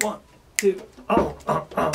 One, two, oh, oh, oh.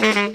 Brr.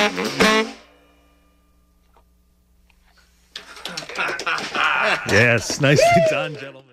Yeah. Yes, nicely done, gentlemen.